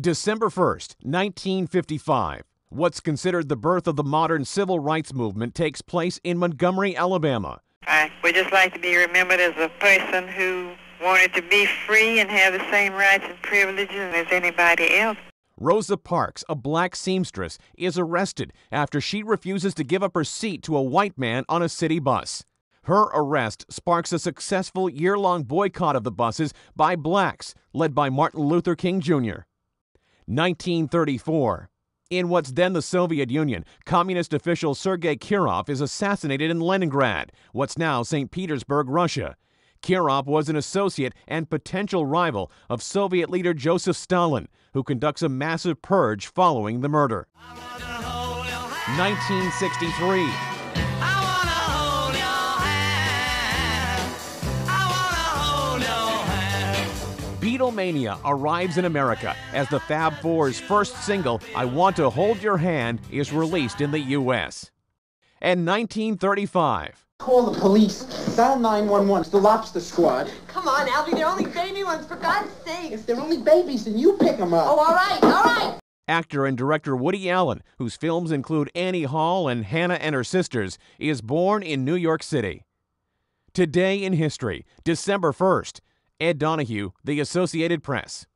December 1st, 1955. What's considered the birth of the modern civil rights movement takes place in Montgomery, Alabama. I would just like to be remembered as a person who wanted to be free and have the same rights and privileges as anybody else. Rosa Parks, a black seamstress, is arrested after she refuses to give up her seat to a white man on a city bus. Her arrest sparks a successful year long boycott of the buses by blacks, led by Martin Luther King Jr. 1934. In what's then the Soviet Union, communist official Sergei Kirov is assassinated in Leningrad, what's now St. Petersburg, Russia. Kirov was an associate and potential rival of Soviet leader Joseph Stalin, who conducts a massive purge following the murder. 1963. Beatlemania arrives in America as the Fab Four's first single, I Want to Hold Your Hand, is released in the U.S. And 1935. Call the police. Dial 911. It's the lobster squad. Come on, Alvy, they're only baby ones, for God's sake. If they're only babies, then you pick them up. Oh, all right, all right. Actor and director Woody Allen, whose films include Annie Hall and Hannah and Her Sisters, is born in New York City. Today in history, December 1st, Ed Donahue, The Associated Press.